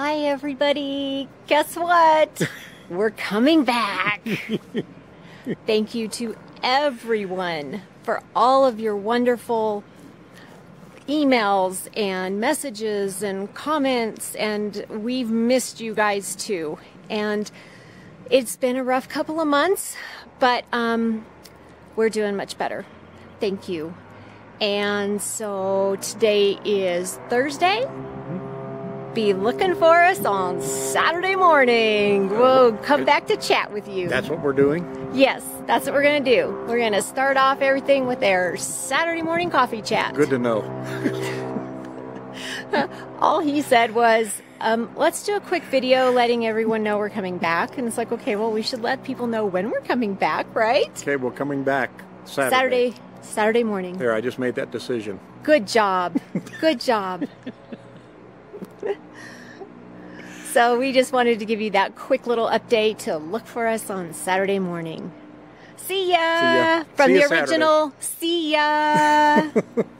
Hi, everybody. Guess what? We're coming back. Thank you to everyone for all of your wonderful emails and messages and comments, and we've missed you guys too. And it's been a rough couple of months, but um, we're doing much better. Thank you. And so today is Thursday be looking for us on Saturday morning. We'll come back to chat with you. That's what we're doing? Yes, that's what we're going to do. We're going to start off everything with our Saturday morning coffee chat. Good to know. All he said was, um, let's do a quick video letting everyone know we're coming back. And it's like, okay, well, we should let people know when we're coming back, right? Okay, we're coming back Saturday. Saturday, Saturday morning. There, I just made that decision. Good job. Good job. So we just wanted to give you that quick little update to look for us on Saturday morning. See ya, See ya. from See the ya Saturday. original. See ya.